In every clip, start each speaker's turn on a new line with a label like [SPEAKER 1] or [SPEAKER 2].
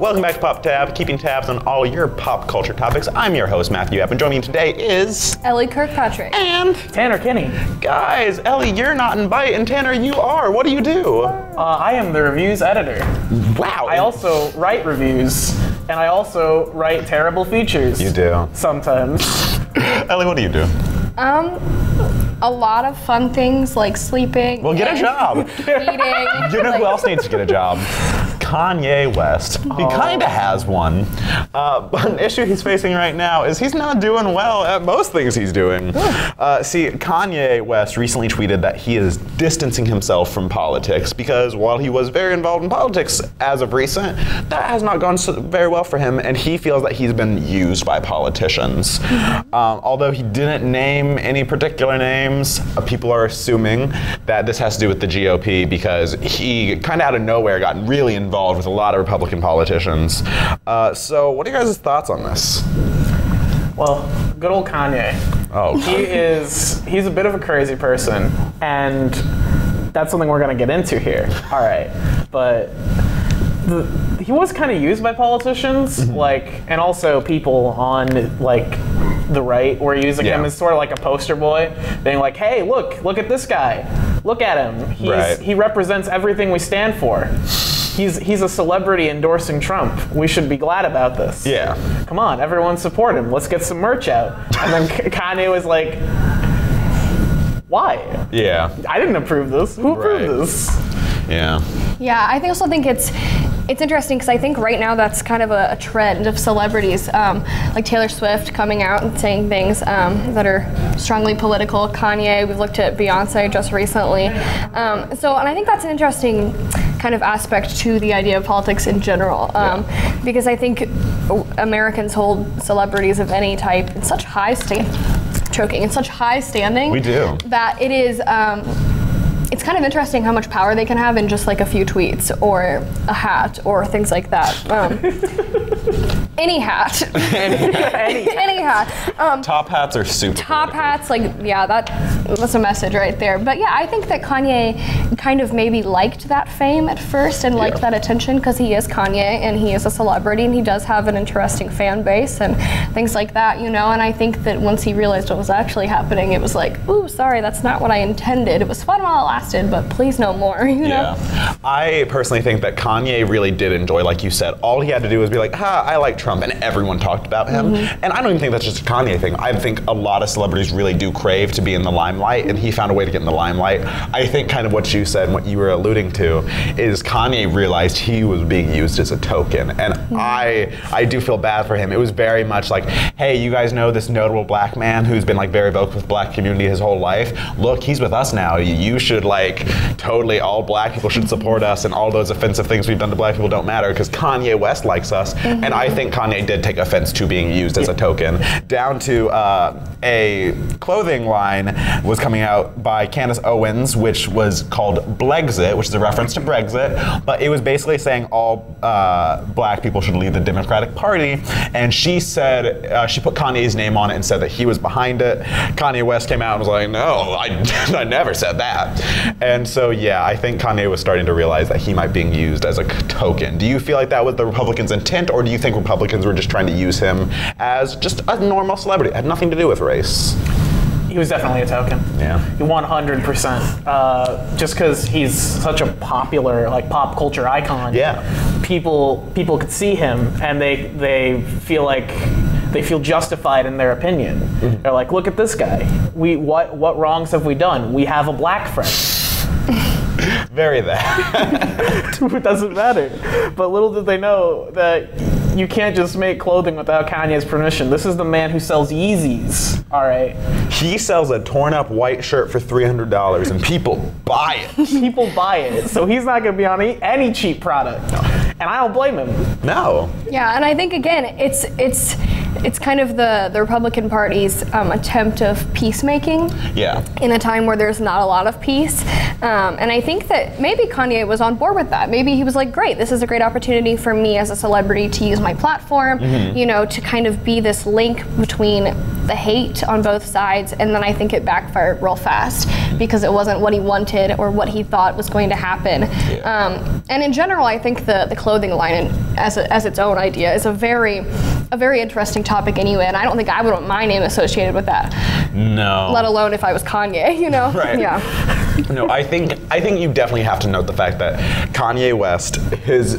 [SPEAKER 1] Welcome back to Pop Tab, keeping tabs on all your pop culture topics. I'm your host, Matthew Yapp, and joining me today is.
[SPEAKER 2] Elli Kirkpatrick.
[SPEAKER 1] And.
[SPEAKER 3] Tanner Kinney.
[SPEAKER 1] Guys, Elli, you're not in Byte, and Tanner, you are. What do you do?
[SPEAKER 3] Uh, I am the reviews editor.
[SPEAKER 1] Wow.
[SPEAKER 3] I also write reviews, and I also write terrible features.
[SPEAKER 1] You do.
[SPEAKER 3] Sometimes.
[SPEAKER 1] Elli, what do you do?
[SPEAKER 2] Um, a lot of fun things like sleeping.
[SPEAKER 1] Well, get a job.
[SPEAKER 2] Eating.
[SPEAKER 1] You know who else needs to get a job? Kanye West. He kind of has one. Uh, but an issue he's facing right now is he's not doing well at most things he's doing. Uh, see, Kanye West recently tweeted that he is distancing himself from politics because while he was very involved in politics as of recent, that has not gone so very well for him, and he feels that he's been used by politicians. Um, although he didn't name any particular names, uh, people are assuming that this has to do with the GOP because he kind of out of nowhere got really involved with a lot of Republican politicians. Uh, so, what are your guys' thoughts on this?
[SPEAKER 3] Well, good old Kanye.
[SPEAKER 1] Oh,
[SPEAKER 3] He is, he's a bit of a crazy person, and that's something we're going to get into here. All right. But the, he was kind of used by politicians,
[SPEAKER 1] Mm-hmm.
[SPEAKER 3] like, and also people on, like, the right were using
[SPEAKER 1] Yeah.
[SPEAKER 3] him as sort of like a poster boy, being like, hey, look, look at this guy. Look at him. He's,
[SPEAKER 1] Right.
[SPEAKER 3] He represents everything we stand for. He's, he's a celebrity endorsing Trump. We should be glad about this.
[SPEAKER 1] yeah.
[SPEAKER 3] Come on, everyone support him. Let's get some merch out. And then Kanye was like, why?
[SPEAKER 1] Yeah.
[SPEAKER 3] I didn't approve this. Who approved
[SPEAKER 1] Right.
[SPEAKER 3] this?
[SPEAKER 1] Yeah.
[SPEAKER 2] Yeah, I also think it's it's interesting because I think right now that's kind of a, a trend of celebrities um, like Taylor Swift coming out and saying things um, that are strongly political. Kanye, we've looked at Beyonce just recently. Um, so, and I think that's an interesting kind of aspect to the idea of politics in general um, because I think Americans hold celebrities of any type in such high stand choking in such high standing.
[SPEAKER 1] We do.
[SPEAKER 2] that it is. It's kind of interesting how much power they can have in just like a few tweets or a hat or things like that. Um, any hat,
[SPEAKER 3] Any-
[SPEAKER 2] any hat. Um,
[SPEAKER 1] Top hats are super.
[SPEAKER 2] top
[SPEAKER 1] political.
[SPEAKER 2] hats, like yeah, that that's a message right there. But yeah, I think that Kanye kind of maybe liked that fame at first and liked
[SPEAKER 1] Yeah.
[SPEAKER 2] that attention because he is Kanye and he is a celebrity and he does have an interesting fan base and things like that, you know. And I think that once he realized what was actually happening, it was like, ooh, sorry, that's not what I intended. It was fun while it lasted, but please no more, you know.
[SPEAKER 1] Yeah. I personally think that Kanye really did enjoy, like you said, all he had to do was be like, ha, I like Trump, and everyone talked about him.
[SPEAKER 2] Mm-hmm.
[SPEAKER 1] And I don't even think that's just a Kanye thing. I think a lot of celebrities really do crave to be in the limelight, and he found a way to get in the limelight. I think kind of what you said and what you were alluding to is Kanye realized he was being used as a token. And
[SPEAKER 2] Mm-hmm.
[SPEAKER 1] I I do feel bad for him. It was very much like, hey, you guys know this notable black man who's been like very vocal with black community his whole life. Look, he's with us now. You should like totally all black people should support us and all those offensive things we've done to black people don't matter because Kanye West likes us. And I think Kanye did take offense to being used as a token. Down to uh, a clothing line was coming out by Candace Owens, which was called Blexit, which is a reference to Brexit, but it was basically saying all uh, black people should leave the Democratic Party. And she said, uh, she put Kanye's name on it and said that he was behind it. Kanye West came out and was like, no, I, I never said that. And so, yeah, I think Kanye was starting to realize that he might be being used as a token. Do you feel like that was the Republicans' intent, or do you think Republicans were just trying to use him as just a normal celebrity? It had nothing to do with race.
[SPEAKER 3] He was definitely a token.
[SPEAKER 1] Yeah.
[SPEAKER 3] He 100%. Uh, just because he's such a popular, like, pop culture icon.
[SPEAKER 1] Yeah.
[SPEAKER 3] People, people could see him and they, they feel like they feel justified in their opinion.
[SPEAKER 1] Mm-hmm.
[SPEAKER 3] They're like, look at this guy. We, what, what wrongs have we done? We have a black friend.
[SPEAKER 1] Very that.
[SPEAKER 3] it doesn't matter. But little did they know that you can't just make clothing without Kanye's permission. This is the man who sells Yeezys. All right.
[SPEAKER 1] he sells a torn up white shirt for $300 and people buy it.
[SPEAKER 3] People buy it, so he's not going to be on any, any cheap product. And I don't blame him.
[SPEAKER 1] No.
[SPEAKER 2] Yeah, and I think again, it's it's it's kind of the the Republican Party's um, attempt of peacemaking
[SPEAKER 1] Yeah.
[SPEAKER 2] in a time where there's not a lot of peace. Um, and I think that maybe Kanye was on board with that. Maybe he was like, great, this is a great opportunity for me as a celebrity to use my platform, you know, to kind of be this link between the hate on both sides. And then I think it backfired real fast because it wasn't what he wanted or what he thought was going to happen. Um, and in general, I think the, the clothing line as, a, as its own idea is a very a very interesting topic anyway, and I don't think I would want my name associated with that,
[SPEAKER 1] No.
[SPEAKER 2] let alone if I was Kanye, you know?
[SPEAKER 1] Right.
[SPEAKER 2] Yeah.
[SPEAKER 1] no, I think I think you definitely have to note the fact that Kanye West, his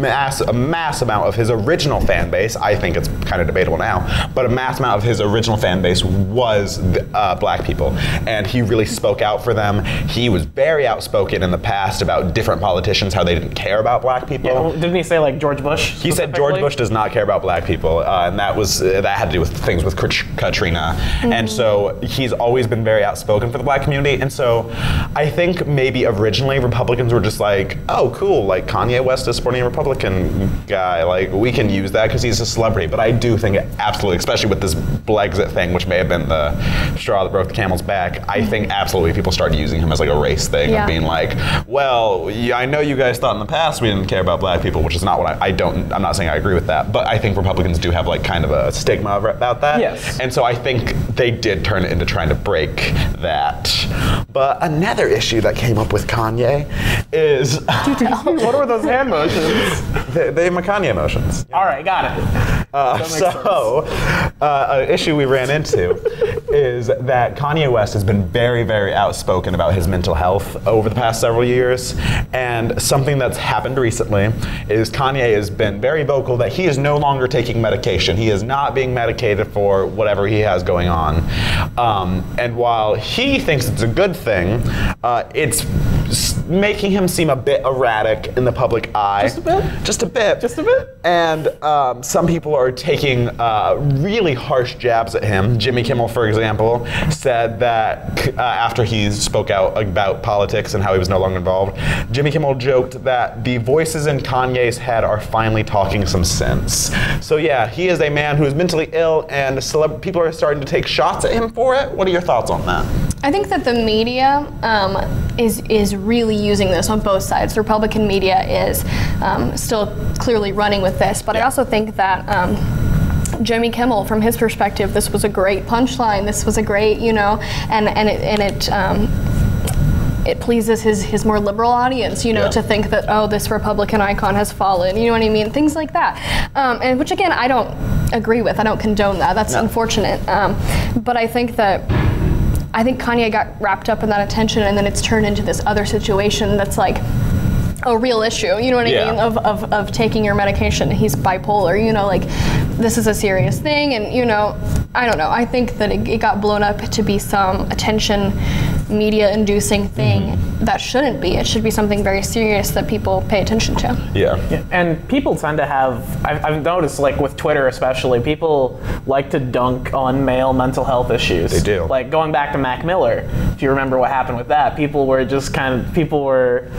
[SPEAKER 1] mass a mass amount of his original fan base, I think it's kind of debatable now, but a mass amount of his original fan base was uh, black people, and he really spoke out for them. He was very outspoken in the past about different politicians how they didn't care about black people.
[SPEAKER 3] Well, Didn't he say like George Bush?
[SPEAKER 1] He said George Bush does not care about black people, uh, and that was uh, that had to do with things with Kat- Katrina. And so he's always been very outspoken for the black community. And so I think maybe originally Republicans were just like, oh, cool, like Kanye West is supporting a Republican guy, like we can use that because he's a celebrity. But I do think absolutely, especially with this Blexit thing, which may have been the straw that broke the camel's back. I mm-hmm. think absolutely people started using him as like a race thing
[SPEAKER 2] Yeah.
[SPEAKER 1] of being like, well, yeah, I know you guys thought in the past we didn't care about black people, which is not what I, I don't. I'm not saying I agree with that, but I think Republicans do have like kind of a stigma about that.
[SPEAKER 3] Yes.
[SPEAKER 1] And so I think they did turn it into trying to break that. But another issue that came up with Kanye is
[SPEAKER 3] what were those hand motions?
[SPEAKER 1] they, they my Kanye emotions.
[SPEAKER 3] All right, got it.
[SPEAKER 1] Uh, so, uh, an issue we ran into is that Kanye West has been very, very outspoken about his mental health over the past several years. And something that's happened recently is Kanye has been very vocal that he is no longer taking medication. He is not being medicated for whatever he has going on. Um, and while he thinks it's a good thing, uh, it's making him seem a bit erratic in the public eye.
[SPEAKER 3] Just a bit?
[SPEAKER 1] Just a bit.
[SPEAKER 3] Just a bit?
[SPEAKER 1] And um, some people are taking uh, really harsh jabs at him. Jimmy Kimmel, for example, said that uh, after he spoke out about politics and how he was no longer involved, Jimmy Kimmel joked that the voices in Kanye's head are finally talking some sense. So yeah, he is a man who is mentally ill, and celeb- people are starting to take shots at him for it. What are your thoughts on that?
[SPEAKER 2] I think that the media um, is is really using this on both sides. Republican media is um, still clearly running with this, but I also think that. Um, Jimmy Kimmel, from his perspective, this was a great punchline. This was a great, you know, and and it and it um, it pleases his his more liberal audience, you know,
[SPEAKER 1] Yeah.
[SPEAKER 2] to think that oh, this Republican icon has fallen. You know what I mean? Things like that, um, and which again, I don't agree with. I don't condone that. That's
[SPEAKER 1] No.
[SPEAKER 2] unfortunate. Um, but I think that I think Kanye got wrapped up in that attention, and then it's turned into this other situation that's like a real issue. You know what I mean? Of, of, of taking your medication. He's bipolar. You know, like this is a serious thing, and you know, I don't know. I think that it, it got blown up to be some attention media-inducing thing
[SPEAKER 1] Mm-hmm.
[SPEAKER 2] That shouldn't be. It should be something very serious that people pay attention to.
[SPEAKER 1] Yeah.
[SPEAKER 3] Yeah, and people tend to have, I've, I've noticed, like with Twitter especially, people like to dunk on male mental health issues.
[SPEAKER 1] They do.
[SPEAKER 3] Like going back to Mac Miller, if you remember what happened with that, people were just kind of, people were,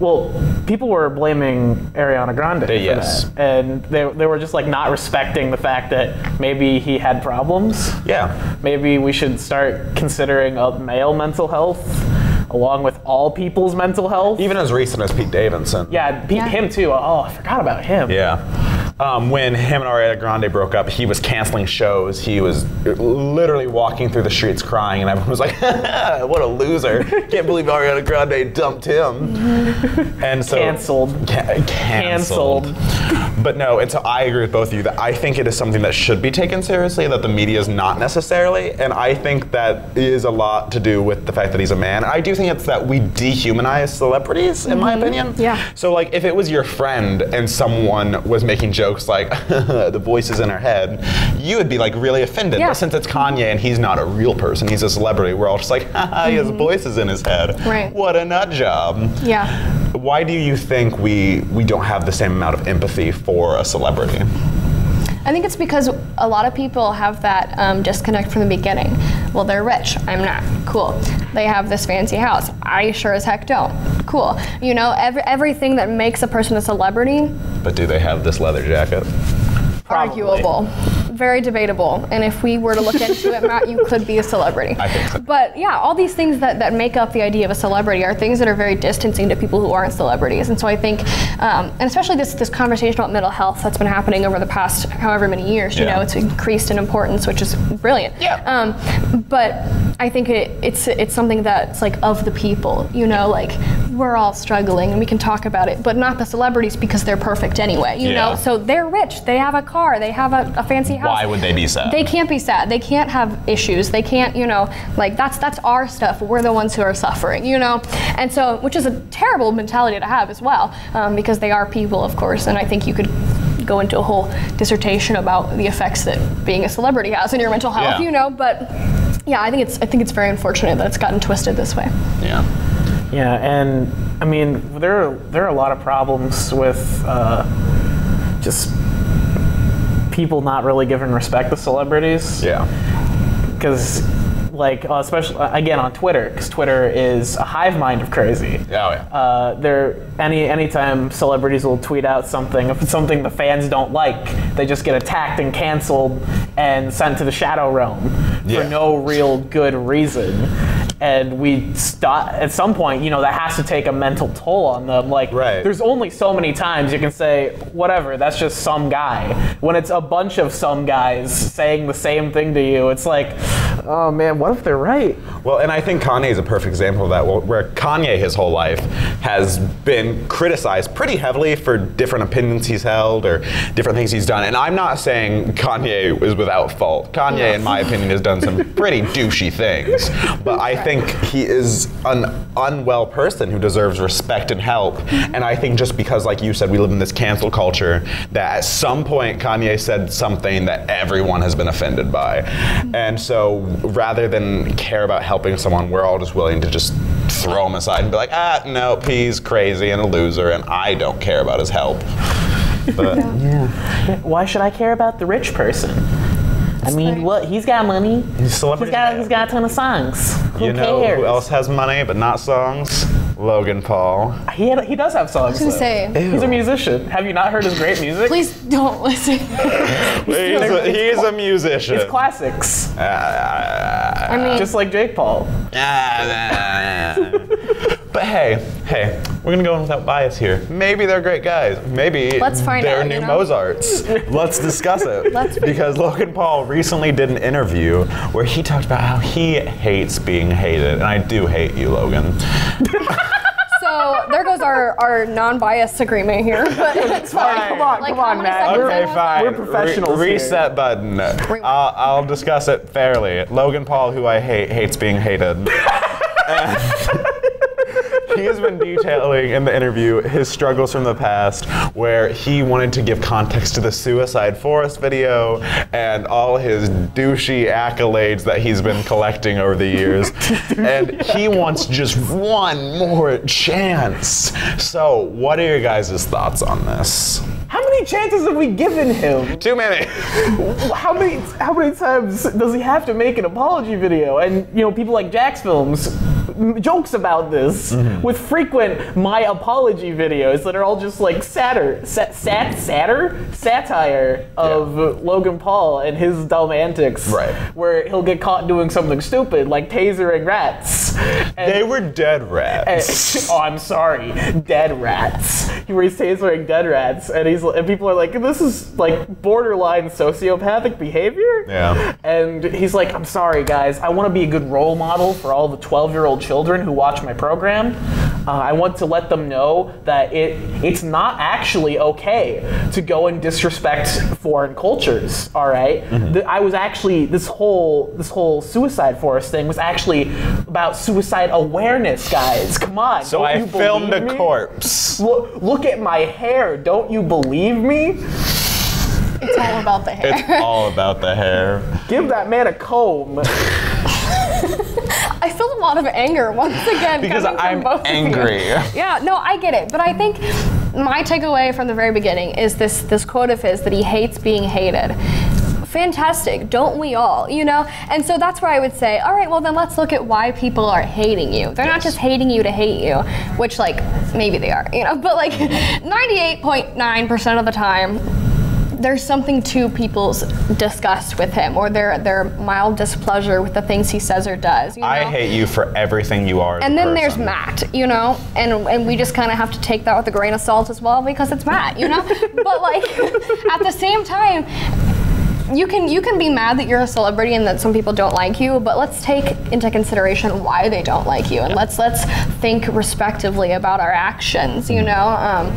[SPEAKER 3] well, people were blaming Ariana Grande for
[SPEAKER 1] yes.
[SPEAKER 3] that. And they, they were just like not respecting the fact that maybe he had problems.
[SPEAKER 1] Yeah.
[SPEAKER 3] Maybe we should start considering male mental health along with all people's mental health.
[SPEAKER 1] Even as recent as Pete Davidson.
[SPEAKER 3] Yeah, Pete,
[SPEAKER 2] Yeah.
[SPEAKER 3] him too. Oh, I forgot about him.
[SPEAKER 1] Yeah. Um, when him and Ariana Grande broke up, he was canceling shows. He was literally walking through the streets crying, and everyone was like, "What a loser! Can't believe Ariana Grande dumped him." and so
[SPEAKER 3] Canceled.
[SPEAKER 1] Ca- canceled. But no, and so I agree with both of you that I think it is something that should be taken seriously. That the media is not necessarily, and I think that is a lot to do with the fact that he's a man. I do think it's that we dehumanize celebrities, in my mm-hmm. opinion.
[SPEAKER 2] Yeah.
[SPEAKER 1] So like if it was your friend and someone was making jokes like the voices in her head, you would be like really offended.
[SPEAKER 2] Yeah.
[SPEAKER 1] But since it's Kanye and he's not a real person, he's a celebrity, we're all just like, haha, he has mm-hmm. voices in his head.
[SPEAKER 2] Right.
[SPEAKER 1] What a nut job.
[SPEAKER 2] Yeah.
[SPEAKER 1] Why do you think we we don't have the same amount of empathy for a celebrity?
[SPEAKER 2] I think it's because a lot of people have that um, disconnect from the beginning. Well, they're rich. I'm not. Cool. They have this fancy house. I sure as heck don't. Cool. You know, every, everything that makes a person a celebrity,
[SPEAKER 1] But do they have this leather jacket?
[SPEAKER 3] Probably.
[SPEAKER 2] arguable. very debatable. And if we were to look into it, Matt, you could be a celebrity.
[SPEAKER 1] I think so.
[SPEAKER 2] But yeah, all these things that, that make up the idea of a celebrity are things that are very distancing to people who aren't celebrities. And so I think, um, and especially this this conversation about mental health that's been happening over the past however many years, you
[SPEAKER 1] Yeah.
[SPEAKER 2] know, it's increased in importance, which is brilliant.
[SPEAKER 1] Yeah.
[SPEAKER 2] Um, but I think it, it's it's something that's like of the people, you know, like we're all struggling and we can talk about it, but not the celebrities because they're perfect anyway, you
[SPEAKER 1] Yeah.
[SPEAKER 2] know. So they're rich, they have a car, they have a, a fancy house.
[SPEAKER 1] Why would they be sad?
[SPEAKER 2] They can't be sad. They can't have issues. They can't, you know, like that's that's our stuff. We're the ones who are suffering, you know. And so, which is a terrible mentality to have as well, um, because they are people, of course. And I think you could go into a whole dissertation about the effects that being a celebrity has on your mental health,
[SPEAKER 1] Yeah.
[SPEAKER 2] you know. But yeah, I think it's I think it's very unfortunate that it's gotten twisted this way.
[SPEAKER 1] yeah.
[SPEAKER 3] Yeah, and I mean, there are, there are a lot of problems with uh, just people not really giving respect to celebrities.
[SPEAKER 1] Yeah.
[SPEAKER 3] Because, like, uh, especially uh, again on Twitter, because Twitter is a hive mind of crazy.
[SPEAKER 1] Oh, yeah.
[SPEAKER 3] Uh, there, any anytime celebrities will tweet out something, if it's something the fans don't like, they just get attacked and canceled and sent to the shadow realm
[SPEAKER 1] Yeah.
[SPEAKER 3] for no real good reason. And we stop at some point. You know that has to take a mental toll on them. Like,
[SPEAKER 1] Right.
[SPEAKER 3] there's only so many times you can say whatever. That's just some guy. When it's a bunch of some guys saying the same thing to you, it's like, oh man, what if they're right?
[SPEAKER 1] Well, and I think Kanye is a perfect example of that, where Kanye his whole life has been criticized pretty heavily for different opinions he's held or different things he's done. And I'm not saying Kanye is without fault. Kanye, in my opinion, has done some pretty douchey things. But I think he is an unwell person who deserves respect and help. And I think just because, like you said, we live in this cancel culture, that at some point Kanye said something that everyone has been offended by. And so rather than care about helping someone, we're all just willing to just throw him aside and be like, ah, no, he's crazy and a loser, and I don't care about his help. But yeah.
[SPEAKER 3] Why should I care about the rich person? I mean, what? He's got money. He's
[SPEAKER 1] celebrity
[SPEAKER 3] got
[SPEAKER 1] man.
[SPEAKER 3] he's got a ton of songs. Who
[SPEAKER 1] you know
[SPEAKER 3] cares?
[SPEAKER 1] who else has money but not songs? Logan Paul.
[SPEAKER 3] He had, he does have songs.
[SPEAKER 2] I was gonna
[SPEAKER 3] though.
[SPEAKER 2] say,
[SPEAKER 3] He's a musician. Have you not heard his great music?
[SPEAKER 2] please don't listen.
[SPEAKER 1] He's a, he's a musician.
[SPEAKER 3] It's classics,
[SPEAKER 1] Ah,
[SPEAKER 2] I mean,
[SPEAKER 3] just like Jake Paul.
[SPEAKER 1] but hey, hey, we're gonna go in without bias here. Maybe they're great guys. Maybe
[SPEAKER 2] Let's find
[SPEAKER 1] they're
[SPEAKER 2] out,
[SPEAKER 1] new
[SPEAKER 2] you know?
[SPEAKER 1] Mozarts. Let's discuss it.
[SPEAKER 2] Let's-
[SPEAKER 1] because Logan Paul recently did an interview where he talked about how he hates being hated, and I do hate you, Logan.
[SPEAKER 2] so there goes our, our non-biased agreement here. But
[SPEAKER 3] It's fine. Come on,
[SPEAKER 2] Like,
[SPEAKER 3] come on,
[SPEAKER 2] many
[SPEAKER 3] Matt.
[SPEAKER 2] seconds
[SPEAKER 3] We're-
[SPEAKER 2] in
[SPEAKER 1] Okay, fine.
[SPEAKER 3] We're professionals
[SPEAKER 1] Re-
[SPEAKER 3] here.
[SPEAKER 1] reset button. I'll, I'll discuss it fairly. Logan Paul, who I hate, hates being hated. He has been detailing in the interview his struggles from the past, where he wanted to give context to the Suicide Forest video and all his douchey accolades that he's been collecting over the years. and he wants just one more chance. So, what are your guys' thoughts on this?
[SPEAKER 3] How many chances have we given him?
[SPEAKER 1] Too many.
[SPEAKER 3] How many how many times does he have to make an apology video? And you know, people like Jacksfilms jokes about this
[SPEAKER 1] Mm-hmm.
[SPEAKER 3] with frequent my apology videos that are all just like satir, sat, sat, satir, satire of uh, Logan Paul and his dumb antics.
[SPEAKER 1] Right.
[SPEAKER 3] Where he'll get caught doing something stupid like tasering rats. And-
[SPEAKER 1] They were dead
[SPEAKER 3] and-
[SPEAKER 1] rats.
[SPEAKER 3] oh, I'm sorry, dead rats. Where he's tasering dead rats, and he's and people are like, this is like borderline sociopathic behavior.
[SPEAKER 1] Yeah.
[SPEAKER 3] And he's like, I'm sorry, guys. I want to be a good role model for all the 12 year old children who watch my program. Uh, I want to let them know that it it's not actually okay to go and disrespect foreign cultures. All right?
[SPEAKER 1] Mm-hmm.
[SPEAKER 3] The- I was actually this whole this whole suicide forest thing was actually about suicide awareness, guys. Come on.
[SPEAKER 1] So I
[SPEAKER 3] you
[SPEAKER 1] filmed
[SPEAKER 3] believe
[SPEAKER 1] a
[SPEAKER 3] me?
[SPEAKER 1] corpse.
[SPEAKER 3] Look, look at my hair. Don't you believe me?
[SPEAKER 2] it's all about the hair.
[SPEAKER 1] It's all about the hair.
[SPEAKER 3] Give that man a comb.
[SPEAKER 2] I feel a lot of anger once again
[SPEAKER 1] Because I'm
[SPEAKER 2] both of you.
[SPEAKER 1] angry.
[SPEAKER 2] Yeah, no, I get it, but I think my takeaway from the very beginning is this this quote of his that he hates being hated. Fantastic, don't we all? You know, and so that's where I would say, all right, well then let's look at why people are hating you. They're not just hating you to hate you, which like maybe they are, you know, but like 98.9% of the time there's something to people's disgust with him or their their mild displeasure with the things he says or does. You know?
[SPEAKER 1] I hate you for everything you are.
[SPEAKER 2] And then there's. Matt, you know, and and we just kind of have to take that with a grain of salt as well because it's Matt, you know. but like at the same time, you can you can be mad that you're a celebrity and that some people don't like you, but let's take into consideration why they don't like you, and let's let's think respectively about our actions. You know, um,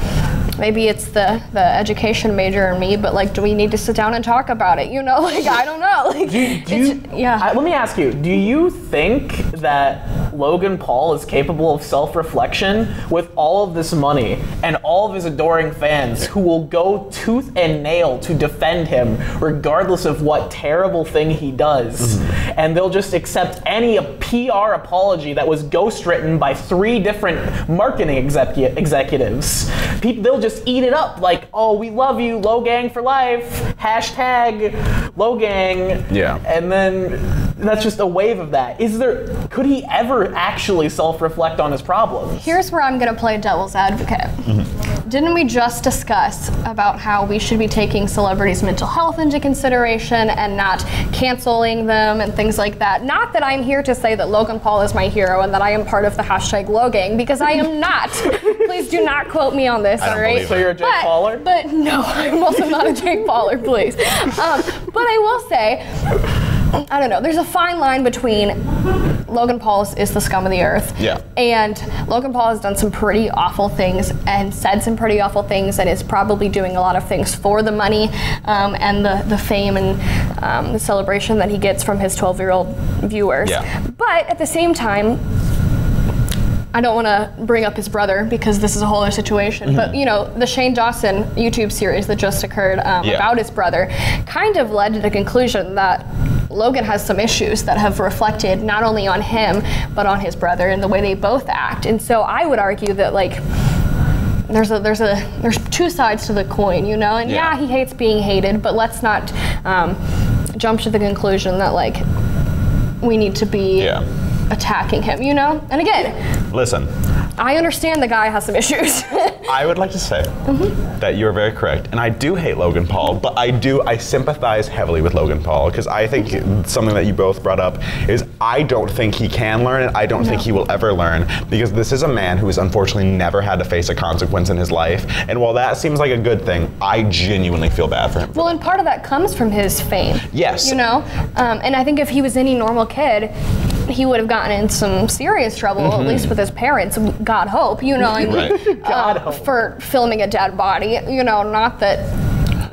[SPEAKER 2] maybe it's the the education major in me, but like, do we need to sit down and talk about it? You know, like I don't know. Like,
[SPEAKER 3] Do
[SPEAKER 2] it's-
[SPEAKER 3] you,
[SPEAKER 2] yeah.
[SPEAKER 3] I- let me ask you: Do you think that Logan Paul is capable of self-reflection with all of this money and all of his adoring fans who will go tooth and nail to defend him, regardless of what terrible thing he does, mm-hmm. and they'll just accept any PR apology that was ghostwritten by three different marketing execu- executives? People, they'll just eat it up like, "Oh, we love you, Logang for life." Hashtag Logang.
[SPEAKER 1] Yeah.
[SPEAKER 3] And then that's just a wave of that. Is there could he ever actually self-reflect on his problems?
[SPEAKER 2] Here's where I'm going to play devil's advocate. Didn't we just discuss about how we should be taking celebrities' mental health into consideration and not canceling them and things like that? Not that I'm here to say that Logan Paul is my hero and that I am part of the hashtag Logang, because I am not. Please do not quote me on this,
[SPEAKER 1] I don't
[SPEAKER 2] all right?
[SPEAKER 1] believe
[SPEAKER 3] So you're a Jake
[SPEAKER 2] but,
[SPEAKER 3] Pauler?
[SPEAKER 2] But no, I'm also not a Jake Pauler, please. Um, but I will say, I don't know. There's a fine line between Logan Paul is, the scum of the earth.
[SPEAKER 1] Yeah.
[SPEAKER 2] And Logan Paul has done some pretty awful things and said some pretty awful things and is probably doing a lot of things for the money um, and the, the fame and um, the celebration that he gets from his 12 year old viewers.
[SPEAKER 1] Yeah.
[SPEAKER 2] But at the same time, I don't want to bring up his brother because this is a whole other situation. But you know, the Shane Dawson YouTube series that just occurred um,
[SPEAKER 1] Yeah.
[SPEAKER 2] about his brother kind of led to the conclusion that Logan has some issues that have reflected not only on him but on his brother and the way they both act. And so I would argue that like there's a there's a there's two sides to the coin, you know. And yeah,
[SPEAKER 1] Yeah.
[SPEAKER 2] he hates being hated, but let's not um, jump to the conclusion that like we need to be
[SPEAKER 1] Yeah.
[SPEAKER 2] attacking him, you know. And again,
[SPEAKER 1] Listen,
[SPEAKER 2] I understand the guy has some issues.
[SPEAKER 1] I would like to say that you're very correct, and I do hate Logan Paul, but I do I sympathize heavily with Logan Paul because I think something that you both brought up is I don't think he can learn, and I don't think he will ever learn because this is a man who has unfortunately never had to face a consequence in his life, and while that seems like a good thing, I genuinely feel bad for him.
[SPEAKER 2] well, and part of that comes from his fame.
[SPEAKER 1] Yes.
[SPEAKER 2] You know, um, and I think if he was any normal kid. He would have gotten in some serious trouble, at least with his parents. God hope, you know, I mean,
[SPEAKER 1] Mm-hmm. Right.
[SPEAKER 3] God
[SPEAKER 2] uh,
[SPEAKER 3] hope.
[SPEAKER 2] for filming a dead body. You know, not that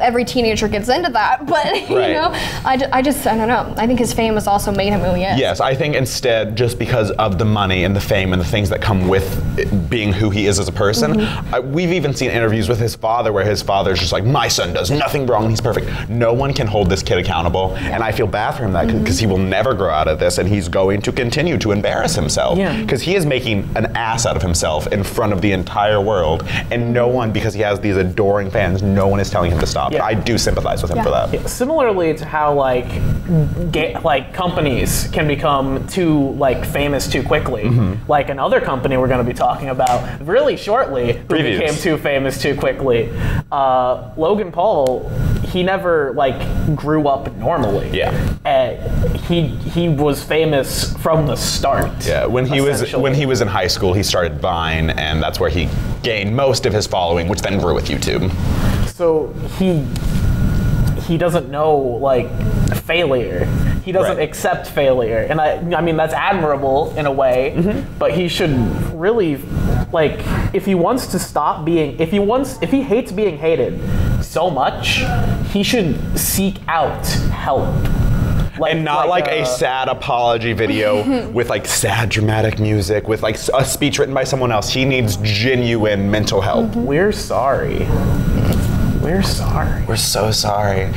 [SPEAKER 2] every teenager gets into that, but you know, I, I just I don't know. I think his fame has also made him who he is.
[SPEAKER 1] Yes, I think instead, just because of the money and the fame and the things that come with being who he is as a person,
[SPEAKER 2] Mm-hmm.
[SPEAKER 1] I, we've even seen interviews with his father where his father's just like, "My son does nothing wrong. He's perfect." No one can hold this kid accountable, and I feel bad for him that because he will never grow out of this, and he's going to continue to embarrass himself
[SPEAKER 3] Yeah.
[SPEAKER 1] because he is making an ass out of himself in front of the entire world, and no one, because he has these adoring fans, no one is telling him to stop.
[SPEAKER 3] Yeah.
[SPEAKER 1] I do sympathize with him for
[SPEAKER 2] Yeah.
[SPEAKER 1] that.
[SPEAKER 3] Similarly to how like ga- like companies can become too like famous too quickly.
[SPEAKER 1] Mm-hmm.
[SPEAKER 3] Like another company we're going to be talking about really shortly
[SPEAKER 1] Previews.
[SPEAKER 3] became too famous too quickly. Uh, Logan Paul, he never like grew up normally.
[SPEAKER 1] Yeah.
[SPEAKER 3] Uh, he he was famous from the start.
[SPEAKER 1] Yeah, when he was when he was in high school, he started Vine, and that's where he gained most of his following, which then grew with YouTube.
[SPEAKER 3] So he he doesn't know like failure. He doesn't
[SPEAKER 1] Right.
[SPEAKER 3] accept failure, and I I mean that's admirable in a way.
[SPEAKER 1] Mm-hmm.
[SPEAKER 3] But he should really like if he wants to stop being if he wants if he hates being hated so much, he should seek out help. Like,
[SPEAKER 1] And not like, a, sad apology video with like sad dramatic music, with like a speech written by someone else. He needs genuine mental help.
[SPEAKER 3] We're sorry. We're sorry.
[SPEAKER 1] We're so sorry.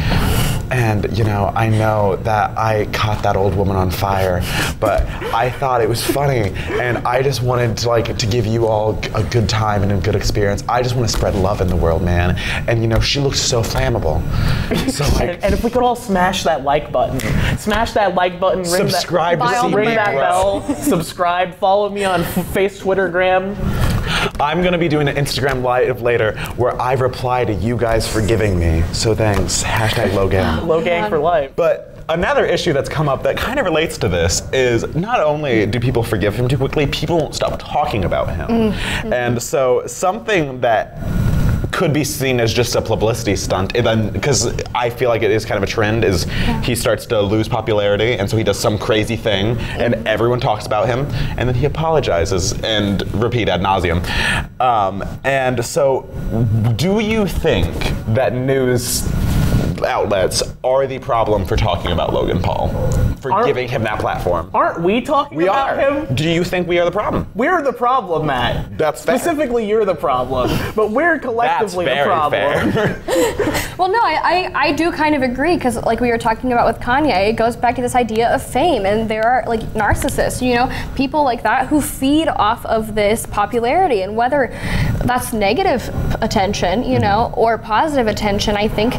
[SPEAKER 1] And you know, I know that I caught that old woman on fire, but I thought it was funny, and I just wanted to like to give you all a good time and a good experience. I just want to spread love in the world, man. And you know, she looked so flammable. So like,
[SPEAKER 3] And, and if we could all smash that like button, smash that like button, ring
[SPEAKER 1] subscribe
[SPEAKER 2] Buy
[SPEAKER 1] to
[SPEAKER 3] that, ring that bell, subscribe, follow me on Face, Twitter, Gram.
[SPEAKER 1] I'm gonna be doing an Instagram live later where I reply to you guys for giving me. So thanks. Hashtag Logan.
[SPEAKER 3] Logang for life.
[SPEAKER 1] But another issue that's come up that kind of relates to this is not only do people forgive him too quickly, people won't stop talking about him. Mm-hmm. And so something that could be seen as just a publicity stunt, and then because I feel like it is kind of a trend, is he starts to lose popularity, and so he does some crazy thing, and everyone talks about him, and then he apologizes and repeat ad nauseum. Um, and so, do you think that news outlets are the problem for talking about Logan Paul, for
[SPEAKER 3] Aren't-
[SPEAKER 1] giving him that platform?
[SPEAKER 3] Aren't we talking
[SPEAKER 1] We
[SPEAKER 3] about
[SPEAKER 1] are.
[SPEAKER 3] him?
[SPEAKER 1] Do you think we are the problem?
[SPEAKER 3] We're the problem, Matt.
[SPEAKER 1] That's fair.
[SPEAKER 3] Specifically, you're the problem, but we're
[SPEAKER 1] That's
[SPEAKER 3] collectively the
[SPEAKER 1] very
[SPEAKER 3] problem.
[SPEAKER 1] fair.
[SPEAKER 2] Well, no, I, I, I do kind of agree because, like we were talking about with Kanye, it goes back to this idea of fame, and there are like narcissists, you know, people like that who feed off of this popularity, and whether that's negative attention, you know, or positive attention, I think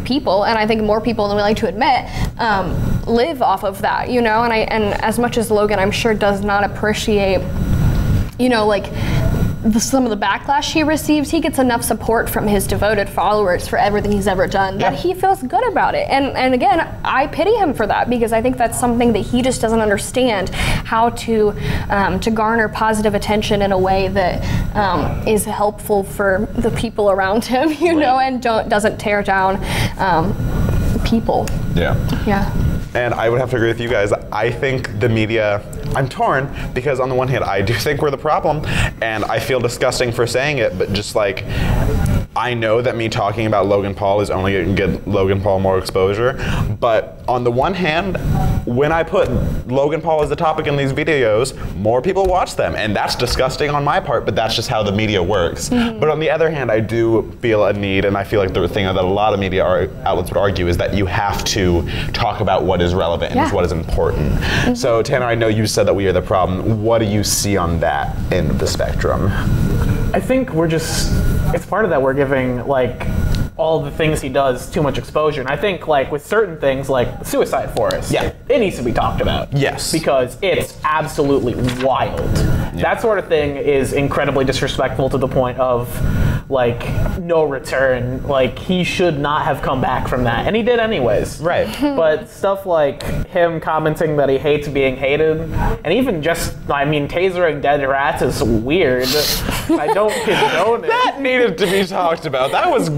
[SPEAKER 2] people, and I think more people than we like to admit, um, live off of that, you know, and I and as much as Logan, I'm sure, does not appreciate you know, like the, some of the backlash he receives, he gets enough support from his devoted followers for everything he's ever done that he feels good about it. And and again, I pity him for that because I think that's something that he just doesn't understand how to um, to garner positive attention in a way that um, is helpful for the people around him, you know, and don't doesn't tear down um, people.
[SPEAKER 1] Yeah.
[SPEAKER 2] Yeah.
[SPEAKER 1] And I would have to agree with you guys. I think the media, I'm torn because on the one hand, I do think we're the problem, and I feel disgusting for saying it, but just like, I know that me talking about Logan Paul is only going to get Logan Paul more exposure, but on the one hand, when I put Logan Paul as the topic in these videos, more people watch them, and that's disgusting on my part, but that's just how the media works. Mm-hmm. But on the other hand, I do feel a need, and I feel like the thing that a lot of media outlets would argue is that you have to talk about what is relevant and
[SPEAKER 2] Yeah.
[SPEAKER 1] what is important. Mm-hmm. So, Tanner, I know you said that we are the problem. What do you see on that end of the spectrum?
[SPEAKER 3] I think we're just it's part of that we're giving like all the things he does too much exposure. And I think like with certain things like suicide forest,
[SPEAKER 1] Yeah.
[SPEAKER 3] it needs to be talked about.
[SPEAKER 1] Yes.
[SPEAKER 3] Because it's absolutely wild. That sort of thing is incredibly disrespectful to the point of like no return. Like he should not have come back from that. And he did anyways.
[SPEAKER 1] Right.
[SPEAKER 3] But stuff like him commenting that he hates being hated, and even just, I mean, tasering dead rats is weird. I don't condone it.
[SPEAKER 1] That needed to be talked about. That was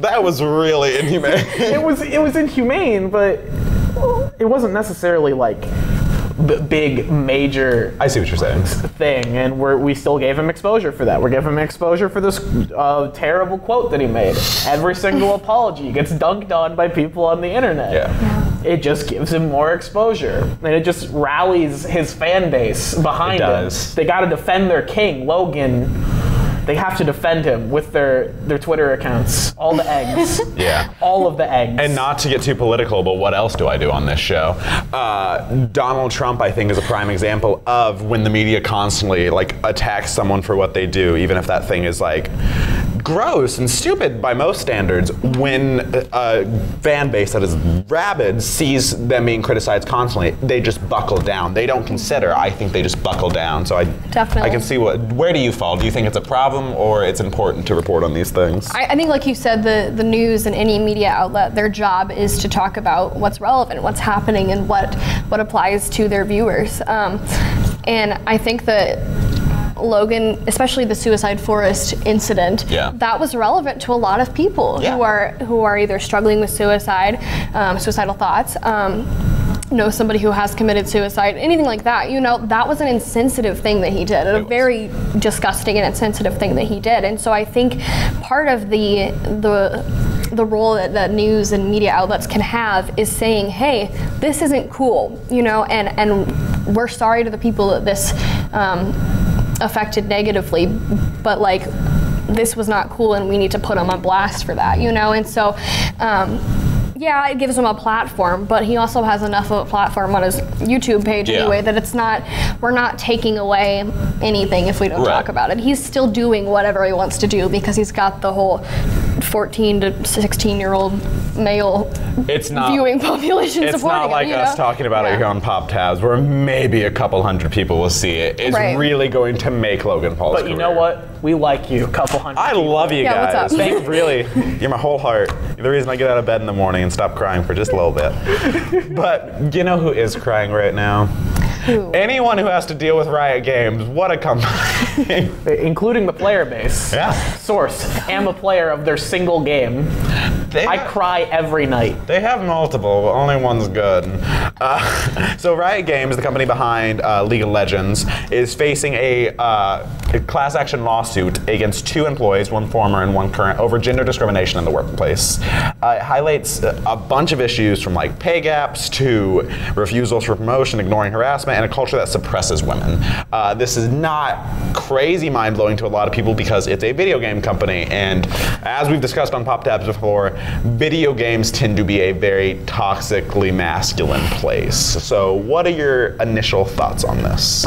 [SPEAKER 1] that was really inhumane.
[SPEAKER 3] It was it was inhumane, but it wasn't necessarily like b- big major
[SPEAKER 1] I see what you're saying.
[SPEAKER 3] thing, and we're, we still gave him exposure for that. We're giving him exposure for this uh, terrible quote that he made. Every single apology gets dunked on by people on the internet.
[SPEAKER 1] Yeah.
[SPEAKER 3] It just gives him more exposure, and it just rallies his fan base behind
[SPEAKER 1] It
[SPEAKER 3] him. They got to defend their king, Logan. They have to defend him with their their Twitter accounts, all the eggs,
[SPEAKER 1] Yeah.
[SPEAKER 3] all of the eggs.
[SPEAKER 1] And not to get too political, but what else do I do on this show? Uh, Donald Trump, I think, is a prime example of when the media constantly like attacks someone for what they do, even if that thing is like gross and stupid by most standards. When a fan base that is rabid sees them being criticized constantly, they just buckle down. They don't consider. I think they just buckle down. So I
[SPEAKER 2] Definitely.
[SPEAKER 1] I can see what. Where do you fall? Do you think it's a problem or it's important to report on these things?
[SPEAKER 2] I, I think, like you said, the, the news and any media outlet, their job is to talk about what's relevant, what's happening, and what what applies to their viewers. Um, and I think that Logan, especially the Suicide Forest incident,
[SPEAKER 1] Yeah.
[SPEAKER 2] that was relevant to a lot of people
[SPEAKER 1] Yeah.
[SPEAKER 2] who are who are either struggling with suicide, um, suicidal thoughts. Um, know somebody who has committed suicide, anything like that. You know, that was an insensitive thing that he did, a very disgusting and insensitive thing that he did. And so I think part of the the the role that, that news and media outlets can have is saying, "Hey, this isn't cool," you know, and and we're sorry to the people that this um, affected negatively, but like this was not cool, and we need to put them on blast for that, you know. And so. Um, yeah, it gives him a platform, but he also has enough of a platform on his YouTube page
[SPEAKER 1] Yeah.
[SPEAKER 2] anyway that it's not, we're not taking away anything if we don't
[SPEAKER 1] Right.
[SPEAKER 2] talk about it. He's still doing whatever he wants to do because he's got the whole 14 to 16 year old male
[SPEAKER 1] It's not
[SPEAKER 2] viewing population
[SPEAKER 1] It's
[SPEAKER 2] supporting
[SPEAKER 1] not like
[SPEAKER 2] it,
[SPEAKER 1] us
[SPEAKER 2] know?
[SPEAKER 1] talking about it here on Pop Tabs, where maybe a couple hundred people will see it. It's
[SPEAKER 2] Right.
[SPEAKER 1] really going to make Logan Paul's
[SPEAKER 3] But you know what? We like you, a couple hundred.
[SPEAKER 1] I
[SPEAKER 3] people.
[SPEAKER 1] love you
[SPEAKER 2] Yeah, what's
[SPEAKER 1] guys.
[SPEAKER 2] up?
[SPEAKER 1] Thank really. You're my whole heart. You're the reason I get out of bed in the morning and stop crying for just a little bit. but you know who is crying right now?
[SPEAKER 2] Who?
[SPEAKER 1] Anyone who has to deal with Riot Games. What a company.
[SPEAKER 3] including the player base.
[SPEAKER 1] yeah.
[SPEAKER 3] Source: Am a player of their single game.
[SPEAKER 1] They
[SPEAKER 3] I
[SPEAKER 1] have-
[SPEAKER 3] cry every night.
[SPEAKER 1] They have multiple, but only one's good. Uh, so Riot Games, the company behind uh, League of Legends, is facing a, uh, a class action lawsuit against two employees, one former and one current, over gender discrimination in the workplace. Uh, it highlights a a bunch of issues from like pay gaps to refusals for promotion, ignoring harassment, and a culture that suppresses women. Uh, this is not crazy mind blowing to a lot of people because it's a video game company, and as we've discussed on Pop Tabs before, video games tend to be a very toxically masculine place. So, what are your initial thoughts on this?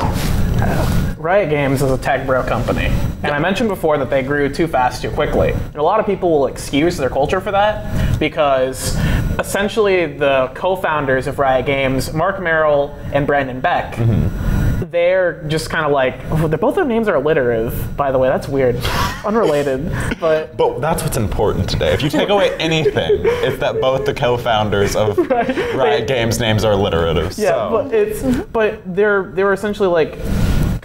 [SPEAKER 3] Uh, Riot Games is a tech bro company. And I mentioned before that they grew too fast too quickly. And a lot of people will excuse their culture for that because essentially the co founders of Riot Games, Mark Merrill and Brandon Beck, mm-hmm. they're just kind of like, oh, both their names are alliterative, by the way. That's weird. Unrelated. But
[SPEAKER 1] But that's what's important today. If you take away anything, it's that both the co-founders of Riot Games names are alliterative.
[SPEAKER 3] Yeah,
[SPEAKER 1] so.
[SPEAKER 3] but it's but they're they were essentially like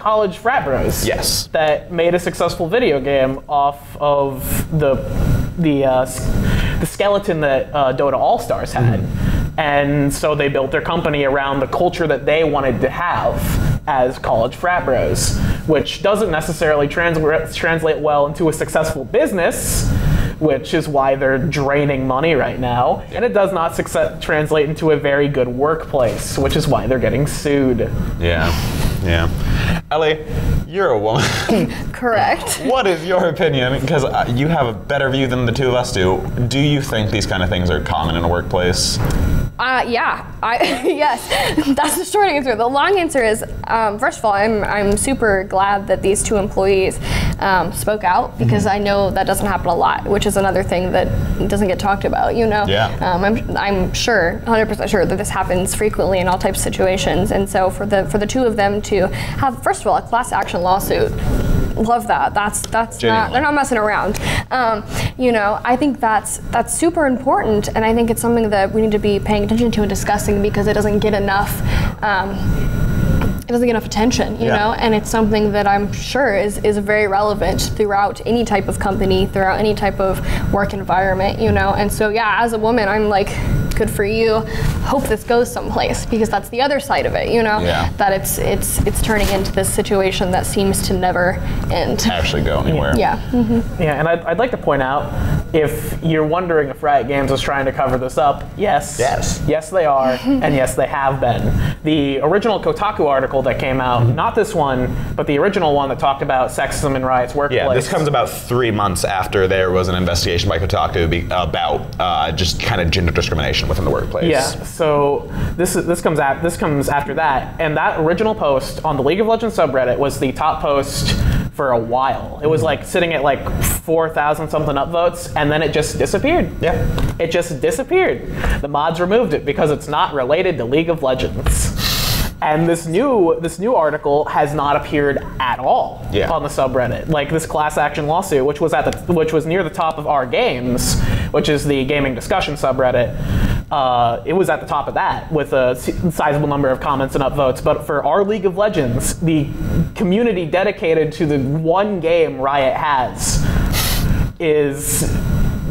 [SPEAKER 3] college frat bros.
[SPEAKER 1] Yes.
[SPEAKER 3] That made a successful video game off of the the uh, the skeleton that uh, Dota All Stars had, and so they built their company around the culture that they wanted to have as college frat bros, which doesn't necessarily trans- translate well into a successful business which is why they're draining money right now. And it does not success- translate into a very good workplace, which is why they're getting sued.
[SPEAKER 1] yeah, yeah. Elli, you're a woman.
[SPEAKER 2] Correct.
[SPEAKER 1] what is your opinion? Because uh, you have a better view than the two of us do. Do you think these kind of things are common in a workplace?
[SPEAKER 2] Uh, yeah, I yes, that's the short answer. The long answer is, um, first of all, I'm I'm super glad that these two employees um, spoke out because
[SPEAKER 1] Mm-hmm.
[SPEAKER 2] I know that doesn't happen a lot, which is another thing that doesn't get talked about. You know,
[SPEAKER 1] Yeah.
[SPEAKER 2] um, I'm I'm sure, 100% sure that this happens frequently in all types of situations, and so for the for the two of them to have, first of all, a class action lawsuit. Love that. That's that's not they're not messing around. Um, you know, I think that's that's super important, and I think it's something that we need to be paying attention to and discussing because it doesn't get enough. Um, it doesn't get enough attention, you
[SPEAKER 1] Yeah.
[SPEAKER 2] know, and it's something that I'm sure is, is very relevant throughout any type of company, throughout any type of work environment, you know. And so, yeah, as a woman, I'm like, good for you. Hope this goes someplace because that's the other side of it, you know,
[SPEAKER 1] Yeah.
[SPEAKER 2] that it's it's it's turning into this situation that seems to never end.
[SPEAKER 1] Actually, go anywhere?
[SPEAKER 2] Yeah. Mm-hmm.
[SPEAKER 3] Yeah, and I'd, I'd like to point out if you're wondering if Riot Games is trying to cover this up, yes.
[SPEAKER 1] Yes.
[SPEAKER 3] Yes, they are, and yes, they have been. The original Kotaku article that came out,
[SPEAKER 1] Mm-hmm.
[SPEAKER 3] not this one, but the original one that talked about sexism in Riot's workplace.
[SPEAKER 1] Yeah, this comes about three months after there was an investigation by Kotaku be, about uh, just kind of gender discrimination within the workplace.
[SPEAKER 3] Yeah. So this is, this comes at this comes after that, and that original post on the League of Legends subreddit was the top post for a while. It was like sitting at like four thousand something upvotes, and then it just disappeared.
[SPEAKER 1] Yeah.
[SPEAKER 3] It just disappeared. The mods removed it because it's not related to League of Legends. And this new this new article has not appeared at all
[SPEAKER 1] Yeah.
[SPEAKER 3] on the subreddit. Like this class action lawsuit, which was at the which was near the top of our games, which is the gaming discussion subreddit. Uh, it was at the top of that with a sizable number of comments and upvotes. But for our League of Legends, the community dedicated to the one game Riot has is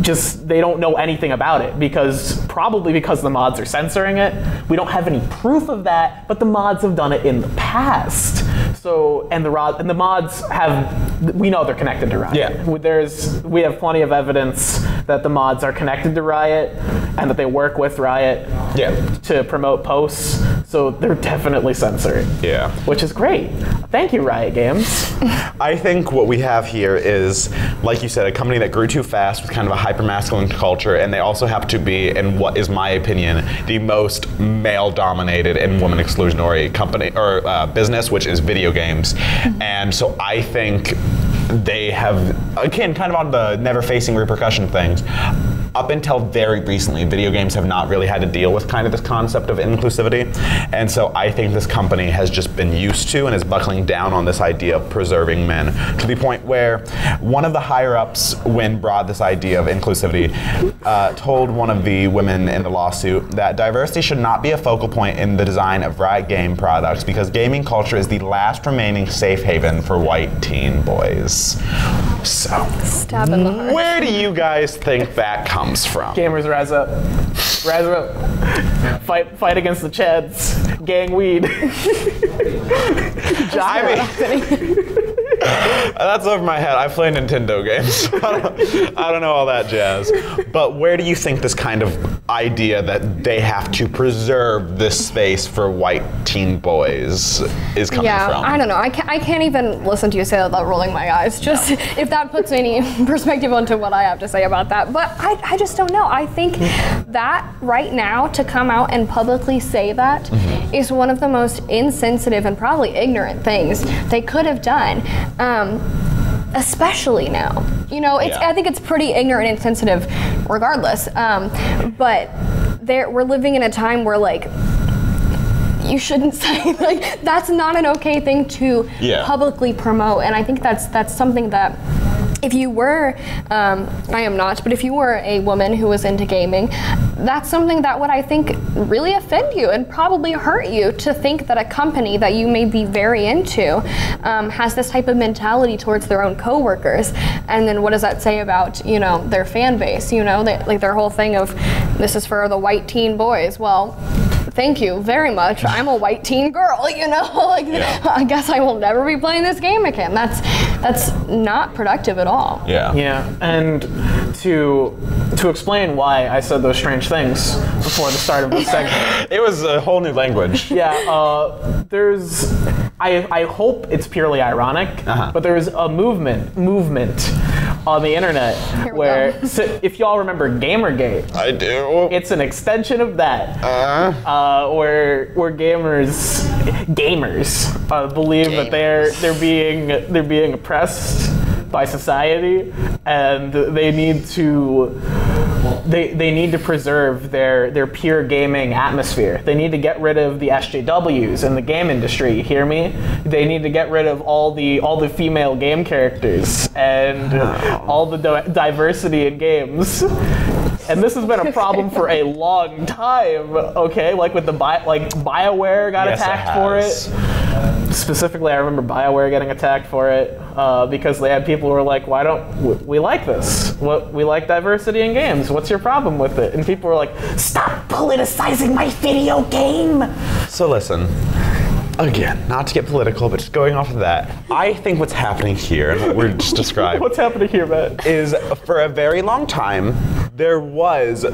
[SPEAKER 3] just they don't know anything about it because probably because the mods are censoring it. We don't have any proof of that, but the mods have done it in the past. So and the rod and the mods have we know they're connected to Riot.
[SPEAKER 1] Yeah.
[SPEAKER 3] There's we have plenty of evidence that the mods are connected to Riot and that they work with Riot
[SPEAKER 1] Yeah.
[SPEAKER 3] to promote posts. So they're definitely censoring.
[SPEAKER 1] Yeah.
[SPEAKER 3] Which is great. Thank you, Riot Games.
[SPEAKER 1] I think what we have here is, like you said, a company that grew too fast with kind of a hyper masculine culture, and they also have to be, in what is my opinion, the most male dominated and woman exclusionary company or uh, business, which is video games. And so I think they have, again, kind of on the never facing repercussion things. Up until very recently, video games have not really had to deal with kind of this concept of inclusivity. And so I think this company has just been used to and is buckling down on this idea of preserving men to the point where one of the higher ups, when brought this idea of inclusivity, uh, told one of the women in the lawsuit that diversity should not be a focal point in the design of Riot game products because gaming culture is the last remaining safe haven for white teen boys. So,
[SPEAKER 2] Stab in the heart.
[SPEAKER 1] where do you guys think that comes from?
[SPEAKER 3] Gamers rise up. Rise up. Fight fight against the Chads. Gang weed.
[SPEAKER 1] I mean, that's over my head. I play Nintendo games. I, don't, I don't know all that jazz. But where do you think this kind of idea that they have to preserve this space for white teen boys is coming
[SPEAKER 2] Yeah,
[SPEAKER 1] from?
[SPEAKER 2] I don't know. I can't, I can't even listen to you say that without rolling my eyes. Just if that puts any perspective onto what I have to say about that. But I, I just don't know. I think that right now to come out and publicly say that mm-hmm. is one of the most insensitive and probably ignorant things they could have done. Um, especially now. You know, it's
[SPEAKER 1] Yeah.
[SPEAKER 2] I think it's pretty ignorant and insensitive regardless. Um, but there we're living in a time where like you shouldn't say like that's not an okay thing to
[SPEAKER 1] Yeah.
[SPEAKER 2] publicly promote and i think that's that's something that if you were um, i am not but if you were a woman who was into gaming that's something that would i think really offend you and probably hurt you to think that a company that you may be very into um, has this type of mentality towards their own coworkers and then what does that say about you know their fan base you know they, like their whole thing of this is for the white teen boys well thank you very much. I'm a white teen girl, you know. like I guess I will never be playing this game again. That's that's not productive at all.
[SPEAKER 1] yeah.
[SPEAKER 3] Yeah, and to to explain why I said those strange things before the start of the segment.
[SPEAKER 1] It was a whole new language.
[SPEAKER 3] Yeah, uh, there's. I, I hope it's purely ironic,
[SPEAKER 1] Uh-huh.
[SPEAKER 3] but there's a movement movement on the internet where, so if y'all remember GamerGate,
[SPEAKER 1] I do.
[SPEAKER 3] it's an extension of that,
[SPEAKER 1] Uh,
[SPEAKER 3] uh, where where gamers gamers uh, believe that they're they're being they're being oppressed by society, and they need to they, they need to preserve their, their pure gaming atmosphere. They need to get rid of the SJWs in the game industry. You hear me? They need to get rid of all the all the female game characters and all the di- diversity in games. And this has been a problem for a long time. Okay, like with the Bi- like Bioware got
[SPEAKER 1] Yes, it
[SPEAKER 3] attacked for it. Specifically, I remember Bioware getting attacked for it uh, because they had people who were like, "Why don't we, like this? What we like diversity in games? What's your problem with it?" And people were like, "Stop politicizing my video game."
[SPEAKER 1] So listen, again, not to get political, but just going off of that, I think what's happening here and what we're just describing
[SPEAKER 3] What's happening here, Matt?
[SPEAKER 1] is for a very long time there was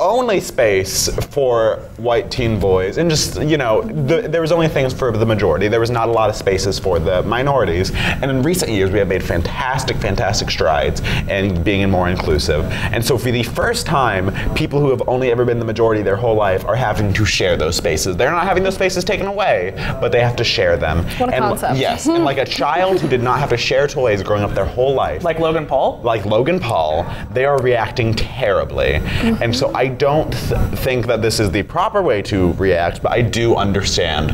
[SPEAKER 1] only space for white teen boys and just you know the, there was only things for the majority. There was not a lot of spaces for the minorities. And in recent years we have made fantastic fantastic strides in being more inclusive. And so for the first time people who have only ever been the majority their whole life are having to share those spaces. They're not having those spaces taken away but they have to share them.
[SPEAKER 2] What a
[SPEAKER 1] and
[SPEAKER 2] concept.
[SPEAKER 1] yes. And like a child who did not have to share toys growing up their whole life.
[SPEAKER 3] Like Logan Paul?
[SPEAKER 1] like Logan Paul, they are reacting terribly. Mm-hmm. And so I don't th- think that this is the proper way to react, but I do understand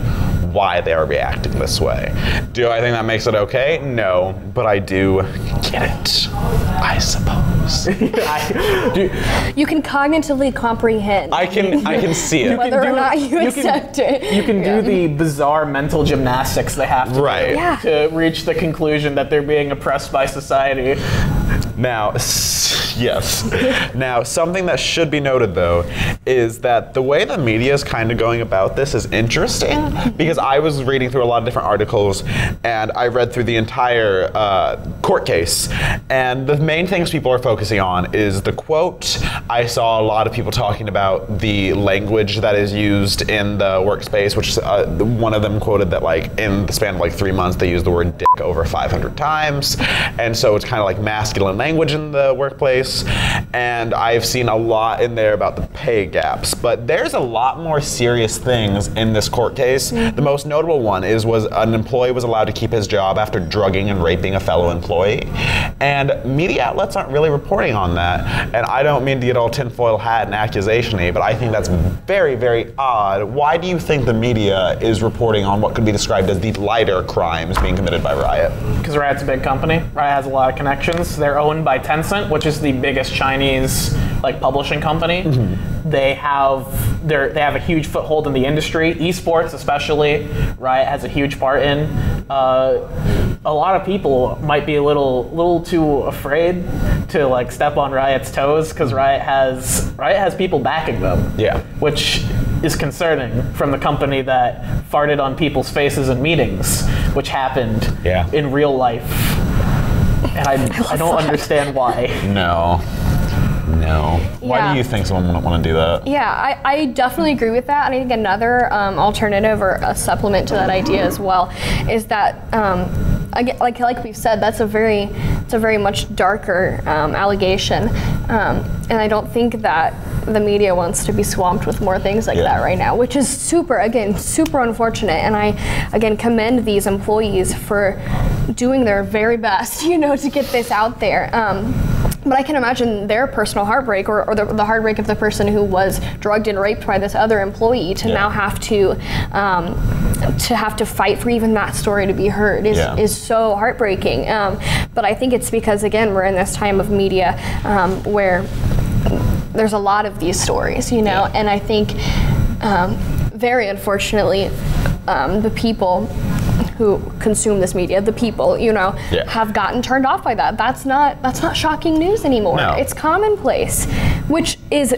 [SPEAKER 1] why they are reacting this way. Do I think that makes it okay? No, but I do get it. I suppose.
[SPEAKER 3] I, do,
[SPEAKER 2] You can cognitively comprehend
[SPEAKER 1] I can I can see it.
[SPEAKER 2] whether
[SPEAKER 3] do-
[SPEAKER 2] or not you,
[SPEAKER 3] you can-
[SPEAKER 2] accept it.
[SPEAKER 3] you can
[SPEAKER 2] Yeah.
[SPEAKER 3] do the bizarre mental gymnastics they have to
[SPEAKER 1] Right.
[SPEAKER 3] do
[SPEAKER 2] Yeah.
[SPEAKER 3] to reach the conclusion that they're being oppressed by society.
[SPEAKER 1] Now, s- yes. now, something that should be noted though is that the way the media is kind of going about this is interesting because I was reading through a lot of different articles and I read through the entire uh, court case. And the main things people are focusing on is the quote. I saw a lot of people talking about the language that is used in the workspace, which uh, one of them quoted that, like, in the span of like three months, they used the word over 500 times. And so it's kind of like masculine language in the workplace. And I've seen a lot in there about the pay gaps. But there's a lot more serious things in this court case. The most notable one is was an employee was allowed to keep his job after drugging and raping a fellow employee. And media outlets aren't really reporting on that. And I don't mean to get all tinfoil hat and accusation-y, but I think that's very, very odd. Why do you think the media is reporting on what could be described as the lighter crimes being committed by Riot?
[SPEAKER 3] Because Riot's a big company. Riot has a lot of connections. They're owned by Tencent, which is the biggest Chinese like publishing company. They have they they have a huge foothold in the industry, esports especially. Riot has a huge part in. Uh, a lot of people might be a little little too afraid to like step on Riot's toes because Riot has Riot has people backing them.
[SPEAKER 1] Yeah.
[SPEAKER 3] Which is concerning from the company that farted on people's faces in meetings, which happened
[SPEAKER 1] Yeah.
[SPEAKER 3] in real life. And I, I don't understand why.
[SPEAKER 1] No. No. Why
[SPEAKER 2] Yeah.
[SPEAKER 1] do you think someone would want to do that?
[SPEAKER 2] Yeah, I, I definitely agree with that. And I think another um, alternative or a supplement to that idea as well is that, um, again, like like we've said, that's a very it's a very much darker um, allegation, um, and I don't think that the media wants to be swamped with more things like
[SPEAKER 1] Yeah.
[SPEAKER 2] that right now, which is super again super unfortunate. And I again commend these employees for doing their very best, you know, to get this out there. Um, but I can imagine their personal heartbreak or, or the, the heartbreak of the person who was drugged and raped by this other employee to
[SPEAKER 1] Yeah.
[SPEAKER 2] now have to um, to have to fight for even that story to be heard is,
[SPEAKER 1] Yeah.
[SPEAKER 2] is so heartbreaking. Um, but I think it's because again we're in this time of media um, where there's a lot of these stories, you know,
[SPEAKER 1] Yeah.
[SPEAKER 2] and I think um, very unfortunately um, the people who consume this media, the people, you know,
[SPEAKER 1] Yeah.
[SPEAKER 2] have gotten turned off by that. That's not that's not shocking news anymore.
[SPEAKER 1] No.
[SPEAKER 2] It's commonplace, which is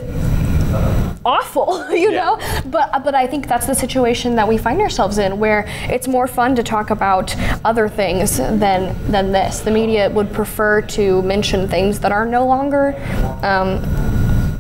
[SPEAKER 2] awful, you
[SPEAKER 1] Yeah.
[SPEAKER 2] know. But but I think that's the situation that we find ourselves in, where it's more fun to talk about other things than than this. The media would prefer to mention things that are no longer. Um,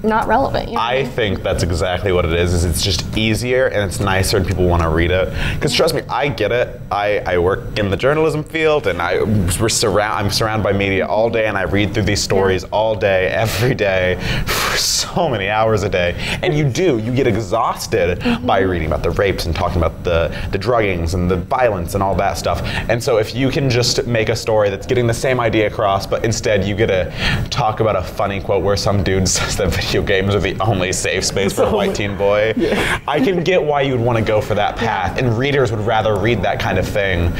[SPEAKER 2] not relevant. You know?
[SPEAKER 1] I think that's exactly what it is. Is it's just easier and it's nicer and people want to read it. Because trust me, I get it. I, I work in the journalism field and I we're surround I'm surrounded by media all day and I read through these stories all day, every day, for so many hours a day. And you do, you get exhausted mm-hmm. by reading about the rapes and talking about the the druggings and the violence and all that stuff. And so if you can just make a story that's getting the same idea across, but instead you get to talk about a funny quote where some dude says that video games are the only safe space for a white teen boy. I can get why you'd want to go for that path, and readers would rather read that kind of thing.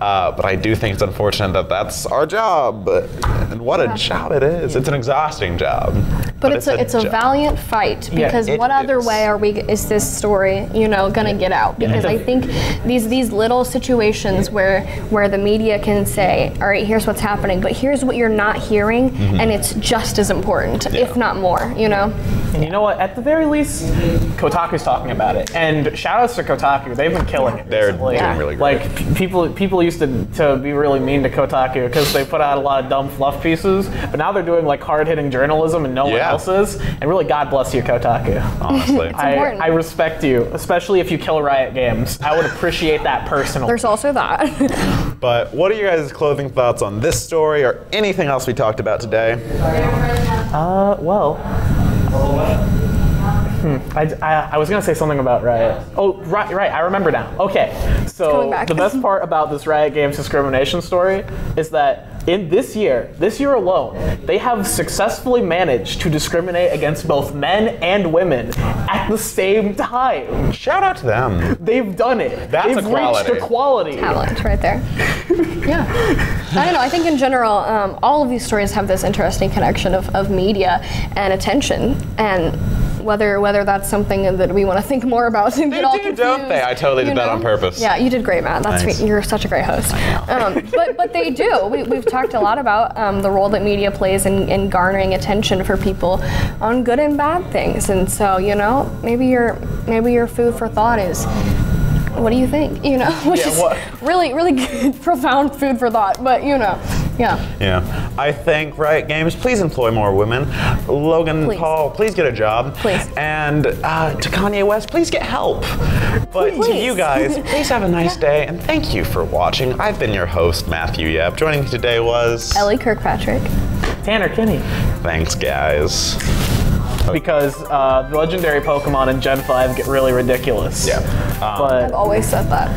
[SPEAKER 1] Uh, but I do think it's unfortunate that that's our job, and what a job it is. It's an exhausting job.
[SPEAKER 2] But, it's, a, it's a
[SPEAKER 1] job.
[SPEAKER 2] valiant fight
[SPEAKER 3] Yeah,
[SPEAKER 2] because
[SPEAKER 1] it
[SPEAKER 2] what other way are we is this story you know gonna get out because I think these these little situations where where the media can say all right here's what's happening but here's what you're not hearing
[SPEAKER 1] Mm-hmm.
[SPEAKER 2] and it's just as important if not more you know
[SPEAKER 3] And you know what? At the very least, Kotaku's talking about it. And shout outs to Kotaku. They've been killing it.
[SPEAKER 1] They're
[SPEAKER 3] recently.
[SPEAKER 1] doing really great.
[SPEAKER 3] Like p- people, people used to, to be really mean to Kotaku because they put out a lot of dumb fluff pieces. But now they're doing like hard hitting journalism, and no one
[SPEAKER 1] Yeah.
[SPEAKER 3] Else is. And really, God bless you, Kotaku.
[SPEAKER 1] honestly.
[SPEAKER 3] I,
[SPEAKER 2] important.
[SPEAKER 3] I respect you, especially if you kill Riot Games. I would appreciate that personally.
[SPEAKER 2] there's also that
[SPEAKER 1] but what are your guys' clothing thoughts on this story or anything else we talked about today?
[SPEAKER 3] Uh, well. Hmm. I, I, I was gonna say something about Riot. Oh, right, right. I remember now. Okay, so the best part about this Riot Games discrimination story is that in this year, this year alone, they have successfully managed to discriminate against both men and women at the same time.
[SPEAKER 1] Shout out to them.
[SPEAKER 3] They've done it.
[SPEAKER 1] That's
[SPEAKER 3] They've
[SPEAKER 1] equality.
[SPEAKER 3] reached equality.
[SPEAKER 2] talent right there yeah I don't know I think in general um, all of these stories have this interesting connection of, of media and attention and whether whether that's something that we want to think more about and get all
[SPEAKER 1] do, don't they? I totally
[SPEAKER 2] you
[SPEAKER 1] did that on purpose.
[SPEAKER 2] Yeah, you did great, Matt. That's
[SPEAKER 1] Nice.
[SPEAKER 2] sweet. You're such a great host. Um, but but they do. We, we've talked a lot about um, the role that media plays in, in garnering attention for people on good and bad things, and so you know maybe your maybe your food for thought is. What do you think? You know, which
[SPEAKER 3] Yeah,
[SPEAKER 2] is really, really good, profound food for thought. But you know, Yeah.
[SPEAKER 1] Yeah. I think Riot Games, please employ more women. Logan
[SPEAKER 2] Please.
[SPEAKER 1] Paul, please get a job.
[SPEAKER 2] Please.
[SPEAKER 1] And uh, to Kanye West, please get help. But to you guys, please have a nice day and thank you for watching. I've been your host, Matthew Yapp. Joining me today was.
[SPEAKER 2] Elli Kirkpatrick.
[SPEAKER 3] Tanner Kinney.
[SPEAKER 1] Thanks, guys.
[SPEAKER 3] Because uh, the legendary Pokemon in Gen 5 get really ridiculous.
[SPEAKER 1] Yeah. Um,
[SPEAKER 2] I've
[SPEAKER 3] But
[SPEAKER 2] always said that.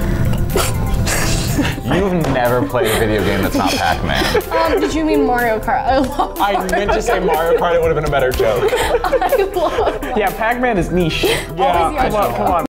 [SPEAKER 1] You've never played a video game that's not Pac-Man.
[SPEAKER 2] Um, did you mean Mario Kart? I love
[SPEAKER 1] I
[SPEAKER 2] Mario
[SPEAKER 1] meant to say Mario Kart. It would have been a better joke.
[SPEAKER 2] I love
[SPEAKER 3] yeah, Pac Man is niche.
[SPEAKER 2] Always
[SPEAKER 3] come on, come on.